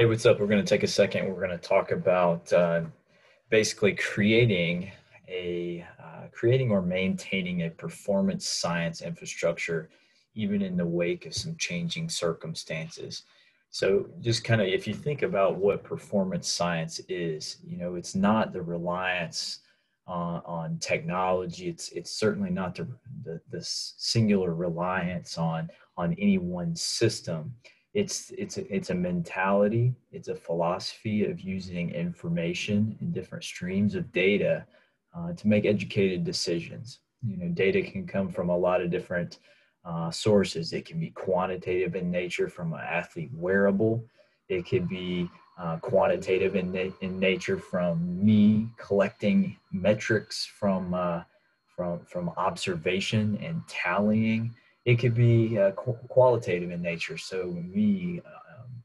Hey, what's up? We're going to take a second. We're going to talk about uh, basically creating a uh, creating or maintaining a performance science infrastructure, even in the wake of some changing circumstances. So, just kind of if you think about what performance science is, you know, it's not the reliance on, on technology. It's it's certainly not the, the the singular reliance on on any one system it's it's a, it's a mentality it's a philosophy of using information in different streams of data uh, to make educated decisions. You know data can come from a lot of different uh, sources. It can be quantitative in nature from an athlete wearable. It could be uh, quantitative in, na- in nature from me collecting metrics from uh, from from observation and tallying it could be uh, qu- qualitative in nature. So me um,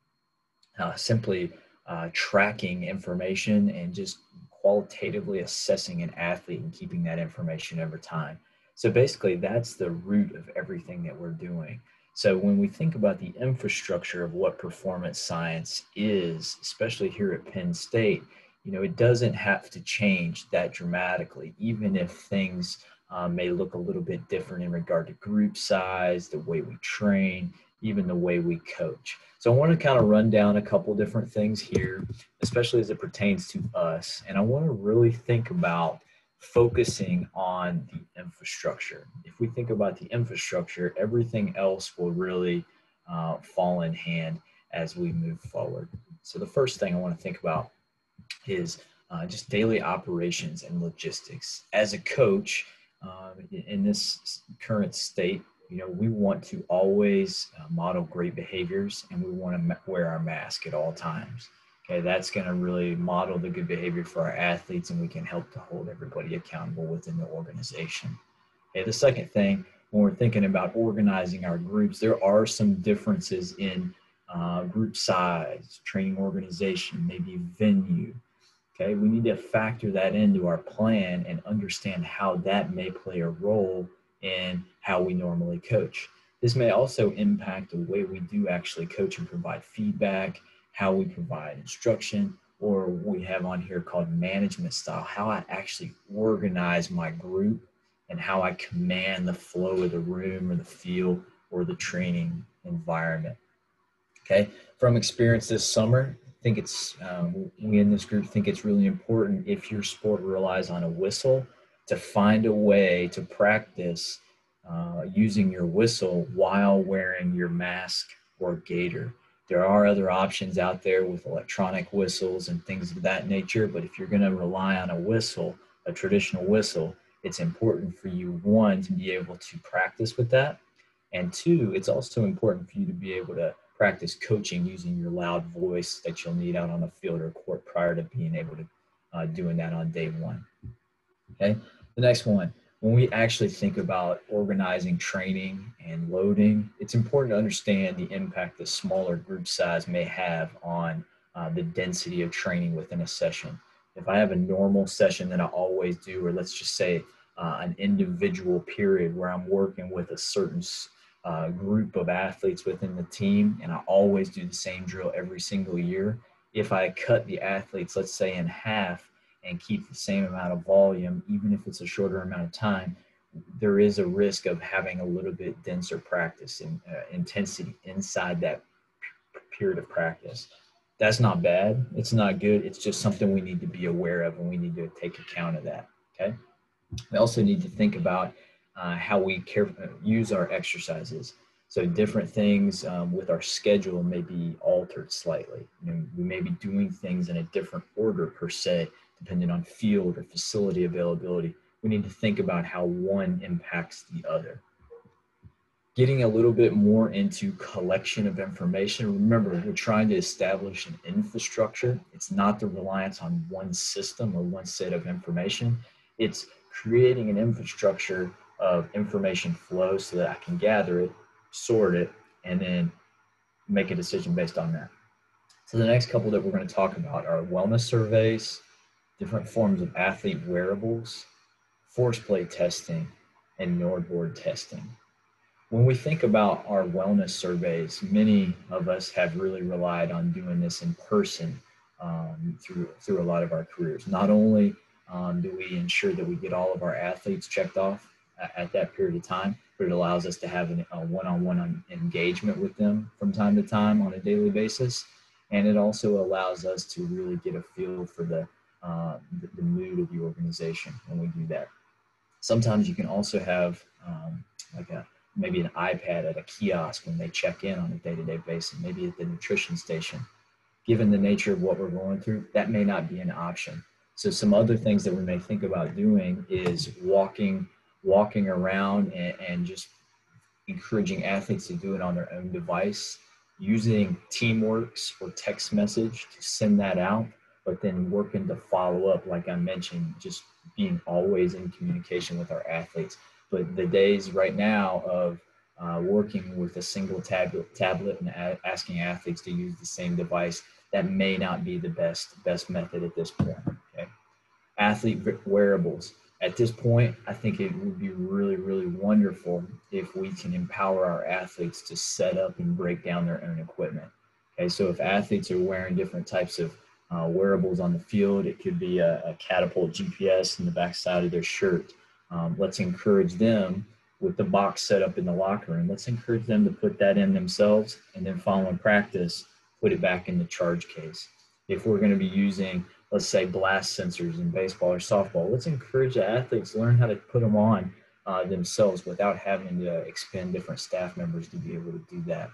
uh, simply uh, tracking information and just qualitatively assessing an athlete and keeping that information over time. So basically, that's the root of everything that we're doing. So when we think about the infrastructure of what performance science is, especially here at Penn State, you know, it doesn't have to change that dramatically, even if things um, may look a little bit different in regard to group size, the way we train, even the way we coach. So I want to kind of run down a couple different things here, especially as it pertains to us. And I want to really think about focusing on the infrastructure. If we think about the infrastructure, everything else will really uh, fall in hand as we move forward. So the first thing I want to think about is uh, just daily operations and logistics. As a coach, um, in this current state, you know, we want to always uh, model great behaviors and we want to wear our mask at all times. Okay, that's going to really model the good behavior for our athletes and we can help to hold everybody accountable within the organization. Okay, the second thing, when we're thinking about organizing our groups, there are some differences in uh, group size, training organization, maybe venue, Okay, we need to factor that into our plan and understand how that may play a role in how we normally coach. This may also impact the way we do actually coach and provide feedback, how we provide instruction, or we have on here called management style, how I actually organize my group and how I command the flow of the room or the field or the training environment. Okay, from experience this summer, think it's um, we in this group think it's really important if your sport relies on a whistle to find a way to practice uh, using your whistle while wearing your mask or gaiter. There are other options out there with electronic whistles and things of that nature, but if you're going to rely on a whistle, a traditional whistle, it's important for you, one, to be able to practice with that. And two, it's also important for you to be able to practice coaching using your loud voice that you'll need out on the field or court prior to being able to uh, doing that on day one. Okay, the next one, when we actually think about organizing training and loading, it's important to understand the impact the smaller group size may have on uh, the density of training within a session. If I have a normal session that I always do, or let's just say uh, an individual period where I'm working with a certain uh, group of athletes within the team, and I always do the same drill every single year. If I cut the athletes, let's say in half, and keep the same amount of volume, even if it's a shorter amount of time, there is a risk of having a little bit denser practice and uh, intensity inside that period of practice. That's not bad. It's not good. It's just something we need to be aware of, and we need to take account of that. Okay. We also need to think about uh, how we care, uh, use our exercises. So different things um, with our schedule may be altered slightly. You know, we may be doing things in a different order per se, depending on field or facility availability. We need to think about how one impacts the other. Getting a little bit more into collection of information. Remember, we're trying to establish an infrastructure. It's not the reliance on one system or one set of information. It's creating an infrastructure of information flow so that I can gather it, sort it, and then make a decision based on that. So the next couple that we're going to talk about are wellness surveys, different forms of athlete wearables, force plate testing, and NordBord testing. when we think about our wellness surveys, many of us have really relied on doing this in person um, through through a lot of our careers. Not only um, do we ensure that we get all of our athletes checked off at, at that period of time, but it allows us to have an, a one-on-one engagement with them from time to time on a daily basis, and it also allows us to really get a feel for the uh, the, the, mood of the organization when we do that. Sometimes you can also have um, like a maybe an iPad at a kiosk when they check in on a day-to-day basis, maybe at the nutrition station. Given the nature of what we're going through, that may not be an option. So some other things that we may think about doing is walking, walking around and, and just encouraging athletes to do it on their own device, using Teamworks or text message to send that out, but then working to follow up, like I mentioned, just being always in communication with our athletes but the days right now of uh, working with a single tablet, tablet and a- asking athletes to use the same device, that may not be the best best method at this point. Okay, athlete wearables. At this point, I think it would be really, really wonderful if we can empower our athletes to set up and break down their own equipment. Okay, so if athletes are wearing different types of uh, wearables on the field, it could be a, a catapult GPS in the backside of their shirt. Um, let's encourage them with the box set up in the locker room. Let's encourage them to put that in themselves and then following practice, put it back in the charge case. If we're going to be using, let's say, blast sensors in baseball or softball, let's encourage the athletes learn how to put them on uh, themselves without having to expend different staff members to be able to do that.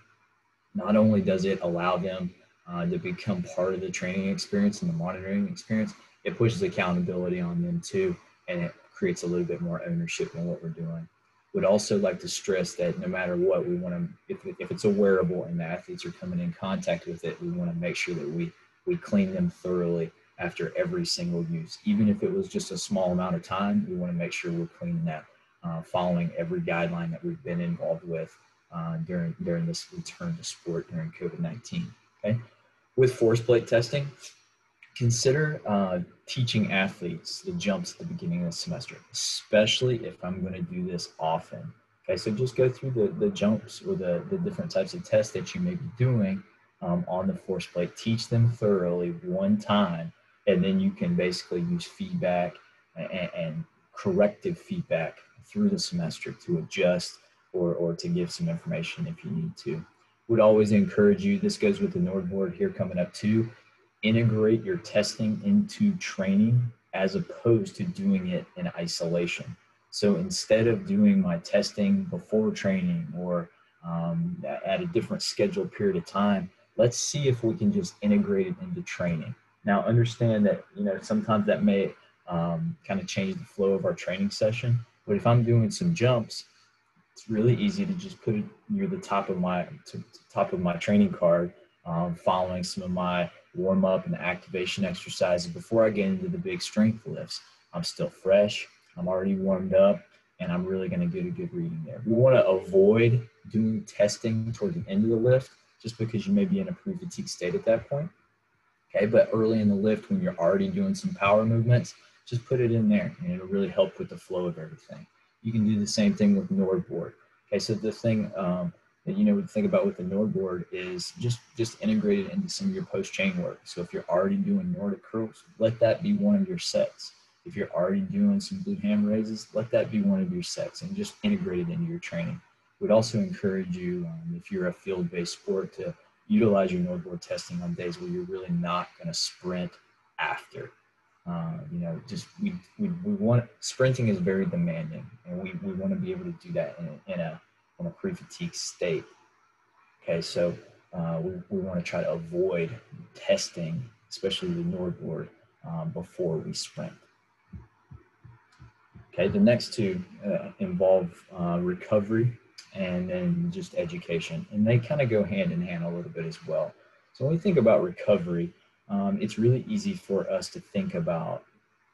Not only does it allow them uh, to become part of the training experience and the monitoring experience, it pushes accountability on them too, and it creates a little bit more ownership in what we're doing. Would also like to stress that no matter what, we want to, if, if it's a wearable and the athletes are coming in contact with it, we want to make sure that we, we clean them thoroughly after every single use. Even if it was just a small amount of time, we want to make sure we're cleaning that, uh, following every guideline that we've been involved with uh, during, during this return to sport during COVID-19. Okay. With force plate testing, consider uh, teaching athletes the jumps at the beginning of the semester, especially if I'm going to do this often. Okay, so just go through the, the jumps or the, the different types of tests that you may be doing um, on the force plate. Teach them thoroughly one time, and then you can basically use feedback and, and corrective feedback through the semester to adjust or, or to give some information if you need to. Would always encourage you, this goes with the NordBord here coming up too, integrate your testing into training as opposed to doing it in isolation. So instead of doing my testing before training or um, at a different scheduled period of time, let's see if we can just integrate it into training. Now, understand that you know sometimes that may um, kind of change the flow of our training session. But if I'm doing some jumps, it's really easy to just put it near the top of my to, to top of my training card, um, following some of my warm up and activation exercises before I get into the big strength lifts. I'm still fresh, I'm already warmed up, and I'm really going to get a good reading there. We want to avoid doing testing toward the end of the lift just because you may be in a pre fatigue state at that point. Okay, but early in the lift, when you're already doing some power movements, just put it in there and it'll really help with the flow of everything. You can do the same thing with NordBord. Okay, so the thing um, that you know to think about with the NordBord is just just integrate it into some of your post chain work. So if you're already doing Nordic curls, let that be one of your sets. If you're already doing some glute ham raises, let that be one of your sets and just integrate it into your training. Would also encourage you, um, if you're a field-based sport, to utilize your NordBord testing on days where you're really not going to sprint after. Uh, you know, just we, we, we want sprinting is very demanding, and we, we want to be able to do that in a, in a in a pre-fatigue state. Okay, so uh, we, we want to try to avoid testing, especially the NordBord, um, before we sprint. Okay, the next two uh, involve uh, recovery and then just education, and they kind of go hand in hand a little bit as well. So when we think about recovery, um, it's really easy for us to think about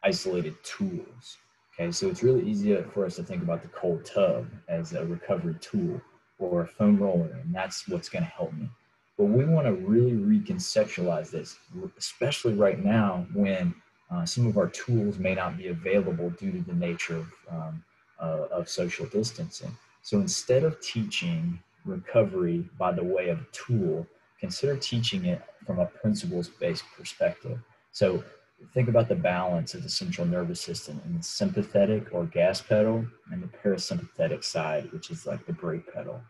isolated tools. Okay, so it's really easy for us to think about the cold tub as a recovery tool or a foam roller, and that's what's going to help me. But we want to really reconceptualize this, especially right now when uh, some of our tools may not be available due to the nature of, um, uh, of social distancing. So instead of teaching recovery by the way of a tool, consider teaching it from a principles based perspective. So think about the balance of the central nervous system and the sympathetic or gas pedal and the parasympathetic side, which is like the brake pedal.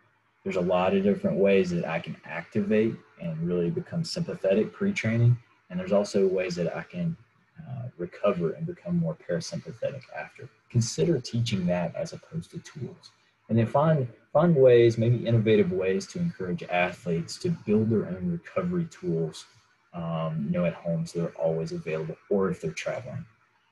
There's a lot of different ways that I can activate and really become sympathetic pre training. And there's also ways that I can uh, recover and become more parasympathetic after. Consider teaching that as opposed to tools. And then find, find ways, maybe innovative ways to encourage athletes to build their own recovery tools, um, you know, at home so they're always available or if they're traveling.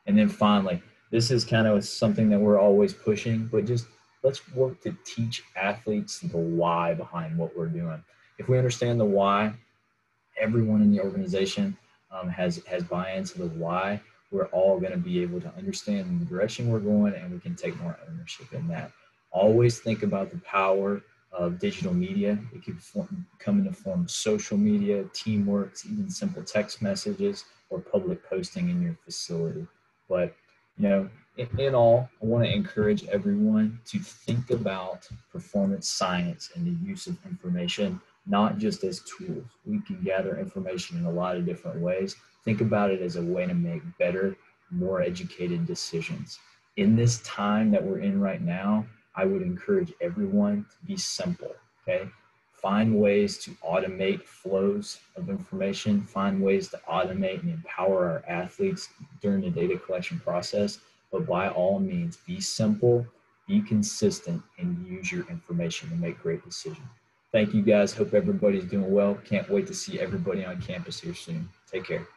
And then finally, this is kind of something that we're always pushing, but just let's work to teach athletes the why behind what we're doing. If we understand the why, everyone in the organization um, has has buy-in to the why. We're all going to be able to understand the direction we're going, and we can take more ownership in that. Always think about the power of digital media. It can form, come in the form of social media, teamwork, even simple text messages or public posting in your facility. But you know, in, in all, I want to encourage everyone to think about performance science and the use of information not just as tools. We can gather information in a lot of different ways. Think about it as a way to make better, more educated decisions. In this time that we're in right now, I would encourage everyone to be simple, okay? Find ways to automate flows of information, find ways to automate and empower our athletes during the data collection process. But by all means, be simple, be consistent, and use your information to make great decisions. Thank you guys. Hope everybody's doing well. Can't wait to see everybody on campus here soon. Take care.